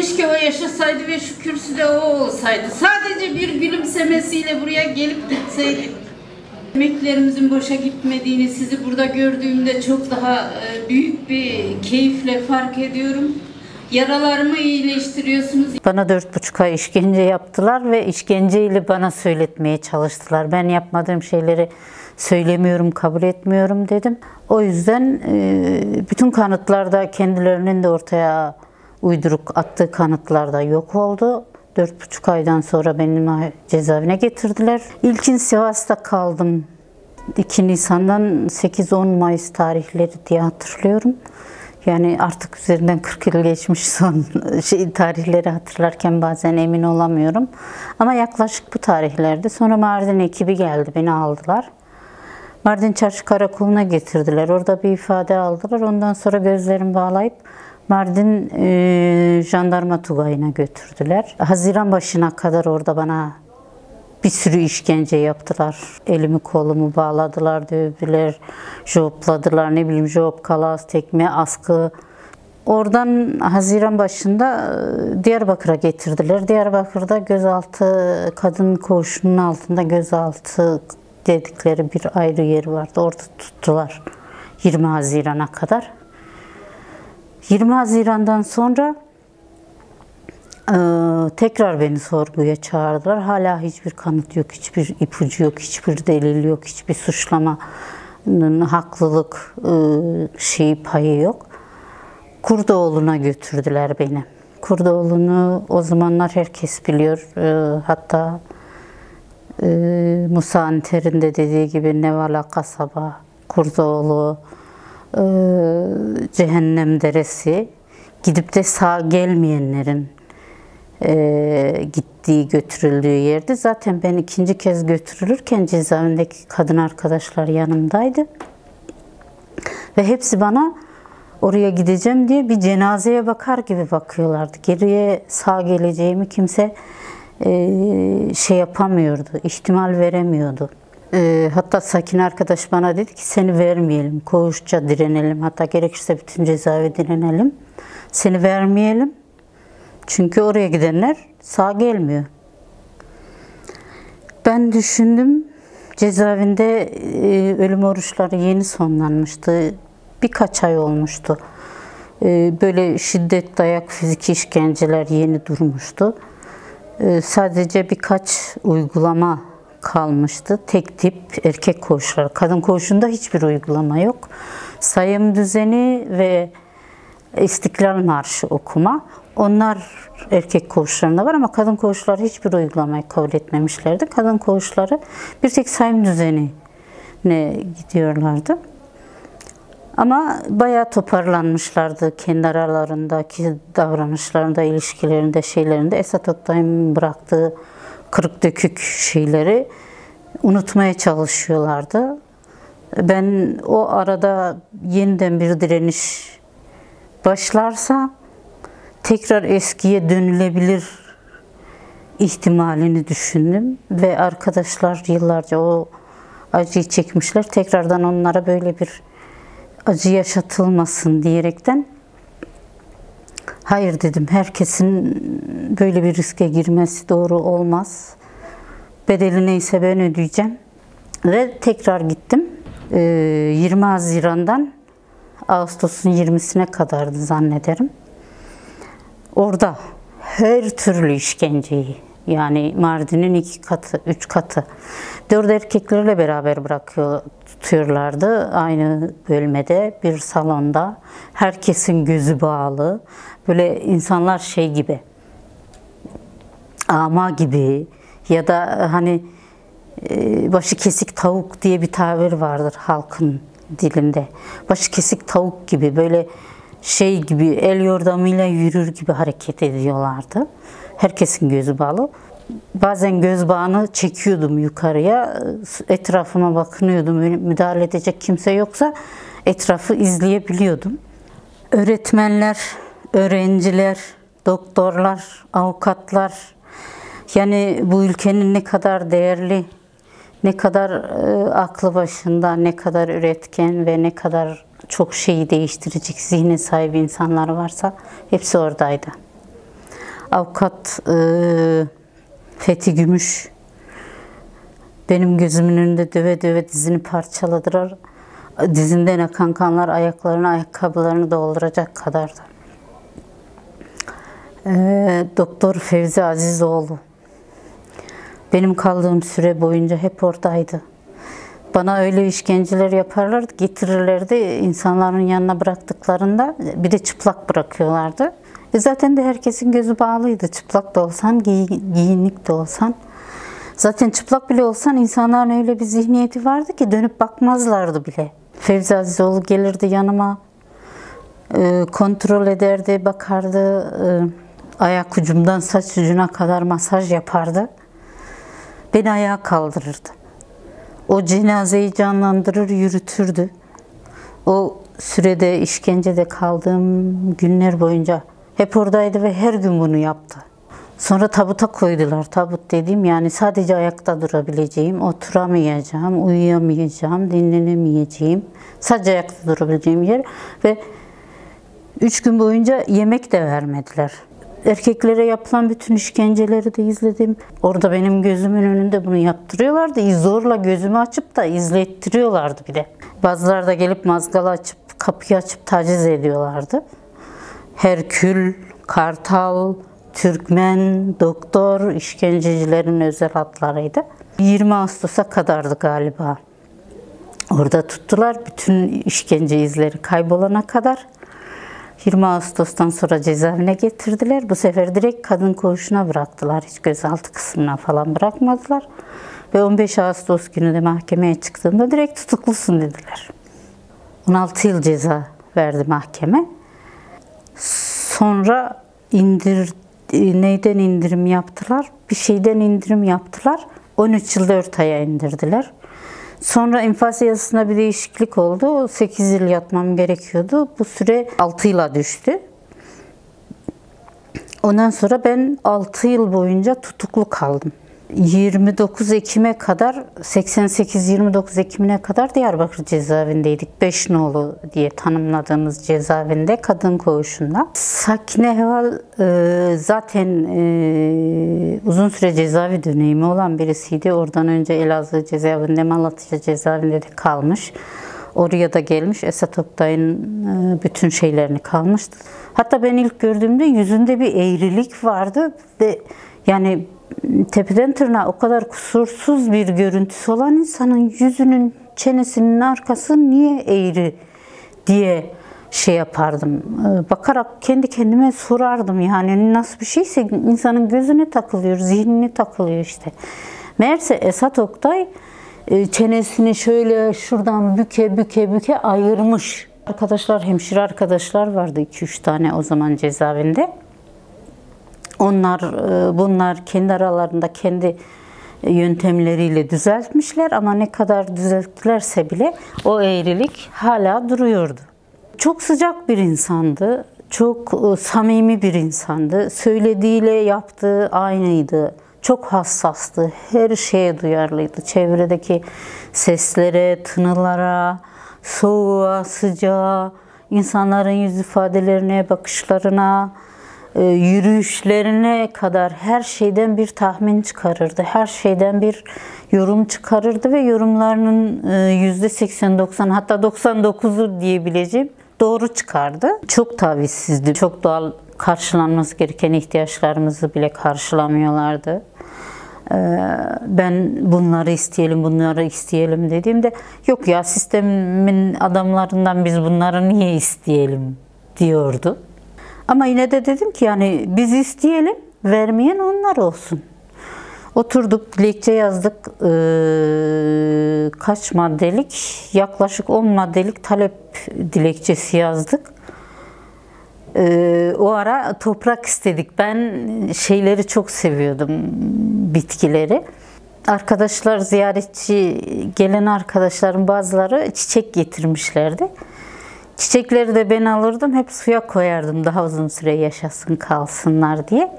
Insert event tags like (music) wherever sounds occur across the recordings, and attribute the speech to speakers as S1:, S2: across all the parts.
S1: Keşke o yaşasaydı ve şu kürsüde o olsaydı. Sadece bir gülümsemesiyle buraya gelip gitseydi. Emeklerimizin boşa gitmediğini sizi burada gördüğümde çok daha e, büyük bir keyifle fark ediyorum. Yaralarımı iyileştiriyorsunuz.
S2: Bana dört buçuk ay işkence yaptılar ve işkenceyle bana söyletmeye çalıştılar. Ben yapmadığım şeyleri söylemiyorum, kabul etmiyorum dedim. O yüzden e, bütün kanıtlarda kendilerinin de ortaya uyduruk attığı kanıtlar da yok oldu. Dört buçuk aydan sonra beni cezaevine getirdiler. İlkin Sivas'ta kaldım. 2 Nisan'dan 8-10 Mayıs tarihleri diye hatırlıyorum. Yani artık üzerinden 40 yıl geçmiş son (laughs) şey tarihleri hatırlarken bazen emin olamıyorum. Ama yaklaşık bu tarihlerde. Sonra Mardin ekibi geldi, beni aldılar. Mardin Çarşı Karakolu'na getirdiler. Orada bir ifade aldılar. Ondan sonra gözlerimi bağlayıp Mardin e, Jandarma Tugayı'na götürdüler. Haziran başına kadar orada bana bir sürü işkence yaptılar. Elimi kolumu bağladılar, dövdüler, jopladılar, ne bileyim job, kalas, tekme, askı. Oradan Haziran başında e, Diyarbakır'a getirdiler. Diyarbakır'da gözaltı, kadın koğuşunun altında gözaltı dedikleri bir ayrı yeri vardı. Orada tuttular 20 Haziran'a kadar. 20 Haziran'dan sonra e, tekrar beni sorguya çağırdılar. Hala hiçbir kanıt yok, hiçbir ipucu yok, hiçbir delil yok, hiçbir suçlamanın haklılık e, şeyi payı yok. Kurdoğlu'na götürdüler beni. Kurdoğlu'nu o zamanlar herkes biliyor. E, hatta Musa Anter'in de dediği gibi Nevala Kasaba, Kurdoğlu, Cehennem Deresi gidip de sağ gelmeyenlerin e, gittiği, götürüldüğü yerde. Zaten ben ikinci kez götürülürken cezaevindeki kadın arkadaşlar yanımdaydı. Ve hepsi bana oraya gideceğim diye bir cenazeye bakar gibi bakıyorlardı. Geriye sağ geleceğimi kimse e, şey yapamıyordu, ihtimal veremiyordu. E, hatta Sakin arkadaş bana dedi ki seni vermeyelim, koğuşça direnelim. Hatta gerekirse bütün cezaevi direnelim. Seni vermeyelim. Çünkü oraya gidenler sağ gelmiyor. Ben düşündüm, cezaevinde e, ölüm oruçları yeni sonlanmıştı. Birkaç ay olmuştu. E, böyle şiddet, dayak, fizik işkenceler yeni durmuştu. E, sadece birkaç uygulama kalmıştı. Tek tip erkek koğuşları. Kadın koğuşunda hiçbir uygulama yok. Sayım düzeni ve İstiklal Marşı okuma. Onlar erkek koğuşlarında var ama kadın koğuşları hiçbir uygulamayı kabul etmemişlerdi. Kadın koğuşları bir tek sayım düzeni ne gidiyorlardı. Ama bayağı toparlanmışlardı kendi aralarındaki davranışlarında, ilişkilerinde, şeylerinde. Esat Oktay'ın bıraktığı kırık dökük şeyleri unutmaya çalışıyorlardı. Ben o arada yeniden bir direniş başlarsa tekrar eskiye dönülebilir ihtimalini düşündüm ve arkadaşlar yıllarca o acıyı çekmişler. Tekrardan onlara böyle bir acı yaşatılmasın diyerekten hayır dedim. Herkesin böyle bir riske girmesi doğru olmaz. Bedeli neyse ben ödeyeceğim. Ve tekrar gittim. 20 Haziran'dan Ağustos'un 20'sine kadardı zannederim. Orada her türlü işkenceyi yani Mardin'in iki katı, üç katı. Dört erkeklerle beraber bırakıyor, tutuyorlardı aynı bölmede, bir salonda. Herkesin gözü bağlı. Böyle insanlar şey gibi, ama gibi ya da hani e, başı kesik tavuk diye bir tabir vardır halkın dilinde. Başı kesik tavuk gibi böyle şey gibi el yordamıyla yürür gibi hareket ediyorlardı. Herkesin gözü bağlı. Bazen göz bağını çekiyordum yukarıya. Etrafıma bakınıyordum. Müdahale edecek kimse yoksa etrafı izleyebiliyordum. Öğretmenler, öğrenciler, doktorlar, avukatlar yani bu ülkenin ne kadar değerli, ne kadar e, aklı başında, ne kadar üretken ve ne kadar çok şeyi değiştirecek zihni sahibi insanlar varsa hepsi oradaydı. Avukat e, Fethi Gümüş benim gözümün önünde döve döve dizini parçaladılar. Dizinden akan kanlar ayaklarını, ayakkabılarını dolduracak kadardı. Ee, Doktor Fevzi Azizoğlu. Benim kaldığım süre boyunca hep oradaydı. Bana öyle işkenceler yaparlardı, getirirlerdi. insanların yanına bıraktıklarında bir de çıplak bırakıyorlardı. E zaten de herkesin gözü bağlıydı. Çıplak da olsan, giy- giyinlik de olsan. Zaten çıplak bile olsan insanların öyle bir zihniyeti vardı ki dönüp bakmazlardı bile. Fevzi Azizoğlu gelirdi yanıma, e, kontrol ederdi, bakardı, e, ayak ucumdan saç ucuna kadar masaj yapardı. Beni ayağa kaldırırdı. O cenazeyi canlandırır, yürütürdü. O sürede işkencede kaldığım günler boyunca hep oradaydı ve her gün bunu yaptı. Sonra tabuta koydular. Tabut dediğim yani sadece ayakta durabileceğim, oturamayacağım, uyuyamayacağım, dinlenemeyeceğim. Sadece ayakta durabileceğim yer ve üç gün boyunca yemek de vermediler. Erkeklere yapılan bütün işkenceleri de izledim. Orada benim gözümün önünde bunu yaptırıyorlardı. Zorla gözümü açıp da izlettiriyorlardı bir de. Bazıları da gelip mazgalı açıp kapıyı açıp taciz ediyorlardı. Herkül, Kartal, Türkmen, Doktor işkencecilerin özel adlarıydı. 20 Ağustos'a kadardı galiba. Orada tuttular bütün işkence izleri kaybolana kadar. 20 Ağustos'tan sonra cezaevine getirdiler. Bu sefer direkt kadın koğuşuna bıraktılar. Hiç gözaltı kısmına falan bırakmadılar. Ve 15 Ağustos günü de mahkemeye çıktığımda direkt tutuklusun dediler. 16 yıl ceza verdi mahkeme. Sonra indir neyden indirim yaptılar? Bir şeyden indirim yaptılar. 13 yıl 4 aya indirdiler. Sonra infaz yasasında bir değişiklik oldu. 8 yıl yatmam gerekiyordu. Bu süre 6 yıla düştü. Ondan sonra ben 6 yıl boyunca tutuklu kaldım. 29 Ekim'e kadar 88-29 Ekim'ine kadar Diyarbakır cezaevindeydik. Beş nolu diye tanımladığımız cezaevinde kadın koğuşunda. Sakine Heval e, zaten e, uzun süre cezaevi dönemi olan birisiydi. Oradan önce Elazığ cezaevinde, Malatya cezaevinde de kalmış. Oraya da gelmiş. Esat Oktay'ın e, bütün şeylerini kalmıştı. Hatta ben ilk gördüğümde yüzünde bir eğrilik vardı ve yani tepeden tırnağa o kadar kusursuz bir görüntüsü olan insanın yüzünün çenesinin arkası niye eğri diye şey yapardım. Bakarak kendi kendime sorardım yani nasıl bir şeyse insanın gözüne takılıyor, zihnine takılıyor işte. Meğerse Esat Oktay çenesini şöyle şuradan büke büke büke ayırmış. Arkadaşlar, hemşire arkadaşlar vardı 2-3 tane o zaman cezaevinde. Onlar bunlar kendi aralarında kendi yöntemleriyle düzeltmişler ama ne kadar düzelttilerse bile o eğrilik hala duruyordu. Çok sıcak bir insandı. Çok samimi bir insandı. Söylediğiyle yaptığı aynıydı. Çok hassastı. Her şeye duyarlıydı. Çevredeki seslere, tınılara, soğuğa, sıcağa, insanların yüz ifadelerine, bakışlarına, yürüyüşlerine kadar her şeyden bir tahmin çıkarırdı. Her şeyden bir yorum çıkarırdı ve yorumlarının yüzde 80-90 hatta 99'u diyebileceğim doğru çıkardı. Çok tavizsizdi. Çok doğal karşılanması gereken ihtiyaçlarımızı bile karşılamıyorlardı. Ben bunları isteyelim, bunları isteyelim dediğimde yok ya sistemin adamlarından biz bunları niye isteyelim diyordu. Ama yine de dedim ki yani biz isteyelim, vermeyen onlar olsun. Oturduk, dilekçe yazdık. Ee, kaç maddelik? Yaklaşık 10 maddelik talep dilekçesi yazdık. Ee, o ara toprak istedik. Ben şeyleri çok seviyordum, bitkileri. Arkadaşlar, ziyaretçi gelen arkadaşların bazıları çiçek getirmişlerdi. Çiçekleri de ben alırdım, hep suya koyardım daha uzun süre yaşasın, kalsınlar diye.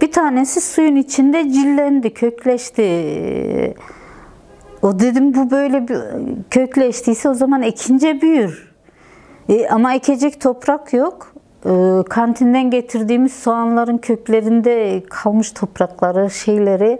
S2: Bir tanesi suyun içinde cillendi, kökleşti. O dedim bu böyle bir kökleştiyse o zaman ekince büyür. E, ama ekecek toprak yok. e, kantinden getirdiğimiz soğanların köklerinde kalmış toprakları, şeyleri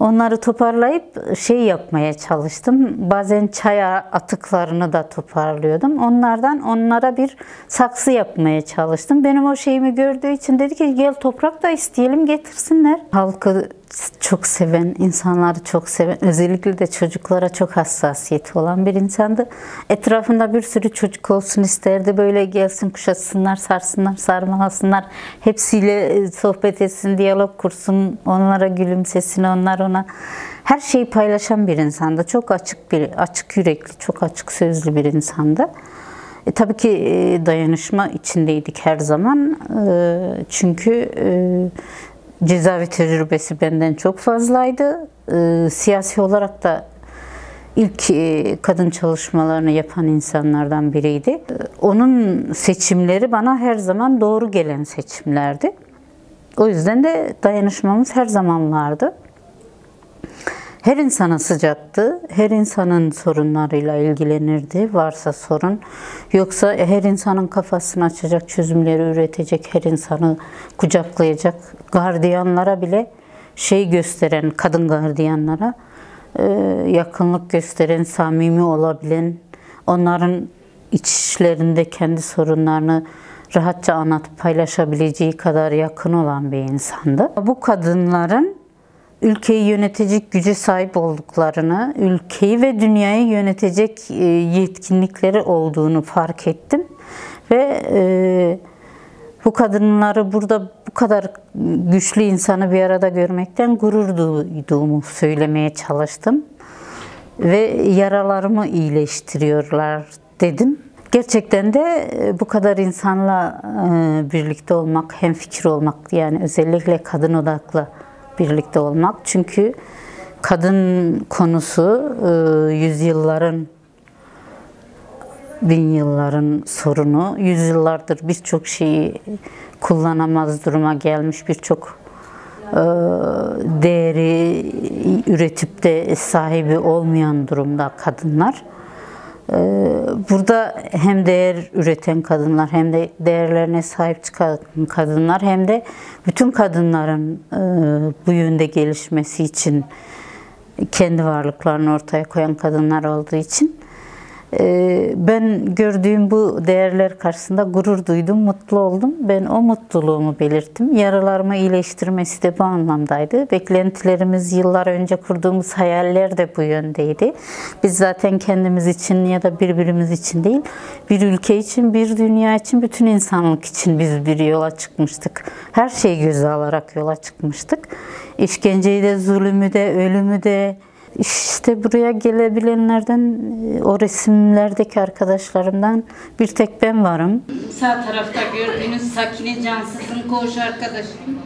S2: onları toparlayıp şey yapmaya çalıştım. Bazen çay atıklarını da toparlıyordum. Onlardan onlara bir saksı yapmaya çalıştım. Benim o şeyimi gördüğü için dedi ki gel toprak da isteyelim getirsinler. Halkı çok seven, insanları çok seven, özellikle de çocuklara çok hassasiyeti olan bir insandı. Etrafında bir sürü çocuk olsun isterdi. Böyle gelsin kuşatsınlar, sarsınlar, sarmalasınlar. Hepsiyle sohbet etsin, diyalog kursun, onlara gülümsesin, onlar ona her şeyi paylaşan bir insandı. Çok açık bir, açık yürekli, çok açık sözlü bir insandı. E, tabii ki e, dayanışma içindeydik her zaman. E, çünkü e, cezaevi tecrübesi benden çok fazlaydı. E, siyasi olarak da ilk e, kadın çalışmalarını yapan insanlardan biriydi. E, onun seçimleri bana her zaman doğru gelen seçimlerdi. O yüzden de dayanışmamız her zaman vardı. Her insana sıcaktı, her insanın sorunlarıyla ilgilenirdi, varsa sorun. Yoksa her insanın kafasını açacak, çözümleri üretecek, her insanı kucaklayacak gardiyanlara bile şey gösteren, kadın gardiyanlara e, yakınlık gösteren, samimi olabilen, onların içlerinde kendi sorunlarını rahatça anlatıp paylaşabileceği kadar yakın olan bir insandı. Bu kadınların ülkeyi yönetecek güce sahip olduklarını, ülkeyi ve dünyayı yönetecek e, yetkinlikleri olduğunu fark ettim. Ve e, bu kadınları burada bu kadar güçlü insanı bir arada görmekten gurur duyduğumu söylemeye çalıştım. Ve yaralarımı iyileştiriyorlar dedim. Gerçekten de e, bu kadar insanla birlikte olmak, hem fikir olmak yani özellikle kadın odaklı birlikte olmak. Çünkü kadın konusu e, yüzyılların, bin yılların sorunu. Yüzyıllardır birçok şeyi kullanamaz duruma gelmiş birçok e, değeri üretip de sahibi olmayan durumda kadınlar. E, burada hem değer üreten kadınlar hem de değerlerine sahip çıkan kadınlar hem de bütün kadınların e, bu yönde gelişmesi için kendi varlıklarını ortaya koyan kadınlar olduğu için ben gördüğüm bu değerler karşısında gurur duydum, mutlu oldum. Ben o mutluluğumu belirttim. Yaralarımı iyileştirmesi de bu anlamdaydı. Beklentilerimiz yıllar önce kurduğumuz hayaller de bu yöndeydi. Biz zaten kendimiz için ya da birbirimiz için değil, bir ülke için, bir dünya için, bütün insanlık için biz bir yola çıkmıştık. Her şeyi göze alarak yola çıkmıştık. İşkenceyi de, zulümü de, ölümü de, işte buraya gelebilenlerden, o resimlerdeki arkadaşlarımdan bir tek ben varım.
S1: Sağ tarafta gördüğünüz Sakine Cansız'ın koğuş arkadaşım.